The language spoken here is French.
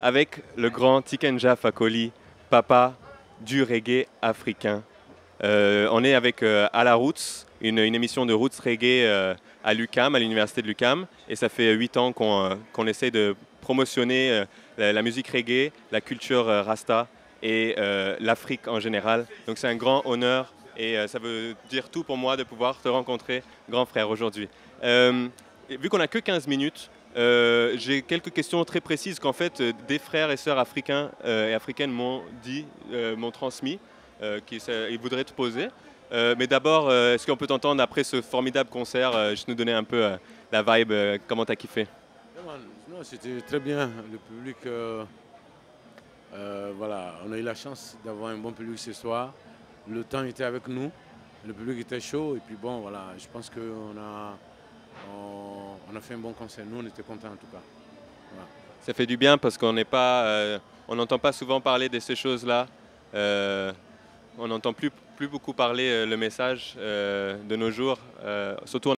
avec le grand Tikenja Fakoli, papa du reggae africain. Euh, on est avec euh, À la Roots, une, émission de Roots Reggae euh, à l'UCAM, à l'université de l'UCAM. Et ça fait huit ans qu'on essaie de promotionner la, musique reggae, la culture rasta et l'Afrique en général. Donc c'est un grand honneur et ça veut dire tout pour moi de pouvoir te rencontrer, grand frère, aujourd'hui. vu qu'on n'a que 15 minutes, euh, j'ai quelques questions très précises qu'en fait euh, des frères et sœurs africains euh, et africaines m'ont dit, m'ont transmis, qu'ils voudraient te poser. mais d'abord, est-ce qu'on peut t'entendre après ce formidable concert, juste nous donner un peu la vibe, comment t'as kiffé? C'était très bien. Le public, voilà, on a eu la chance d'avoir un bon public ce soir. Le temps était avec nous, le public était chaud et puis bon, voilà, je pense qu'on a on, a fait un bon concert. Nous, on était contents en tout cas. Ça fait du bien parce qu'on n'est pas, euh, on n'entend pas souvent parler de ces choses-là. Euh, on n'entend plus, plus beaucoup parler euh, le message de nos jours, surtout